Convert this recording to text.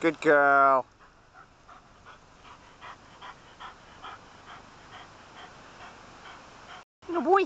Good girl. Good boy.